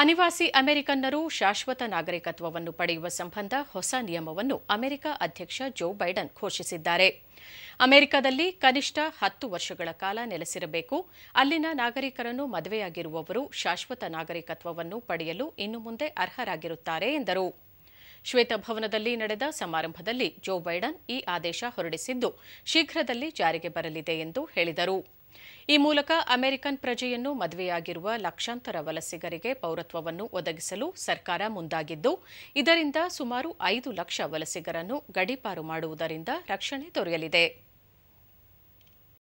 ಅನಿವಾಸಿ ಅಮೆರಿಕನ್ನರು ಶಾಶ್ವತ ನಾಗರಿಕತ್ವವನ್ನು ಪಡೆಯುವ ಸಂಬಂಧ ಹೊಸ ನಿಯಮವನ್ನು ಅಮೆರಿಕ ಅಧ್ಯಕ್ಷ ಜೋ ಬೈಡನ್ ಘೋಷಿಸಿದ್ದಾರೆ. ಅಮೆರಿಕದಲ್ಲಿ ಕನಿಷ್ಠ ಹತ್ತು ವರ್ಷಗಳ ಕಾಲ ನೆಲೆಸಿರಬೇಕು. ಅಲ್ಲಿನ ನಾಗರಿಕರನ್ನು ಮದುವೆಯಾಗಿರುವವರು ಶಾಶ್ವತ ನಾಗರಿಕತ್ವವನ್ನು ಪಡೆಯಲು ಇನ್ನು ಮುಂದೆ ಅರ್ಹರಾಗಿರುತ್ತಾರೆ, ಎಂದರು. ಶ್ವೇತಭವನದಲ್ಲಿ ನಡೆದ ಸಮಾರಂಭದಲ್ಲಿ ಜೋ ಬೈಡನ್ ಈ ಆದೇಶ ಹೊರಡಿಸಿದ್ದು ಶೀಘ್ರದಲ್ಲಿ ಜಾರಿಗೆ ಬರಲಿದೆ ಎಂದು ಹೇಳಿದರು. ಈ ಮೂಲಕ ಅಮೆರಿಕನ್ ಪ್ರಜೆಯನ್ನು ಮದುವೆಯಾಗಿರುವ ಲಕ್ಷಾಂತರ ವಲಸಿಗರಿಗೆ ಪೌರತ್ವವನ್ನು ಒದಗಿಸಲು ಸರ್ಕಾರ ಮುಂದಾಗಿದ್ದು, ಇದರಿಂದ ಸುಮಾರು ಐದು ಲಕ್ಷ ವಲಸಿಗರನ್ನು ಗಡೀಪಾರು ಮಾಡುವುದರಿಂದ ರಕ್ಷಣೆ ದೊರೆಯಲಿದೆ.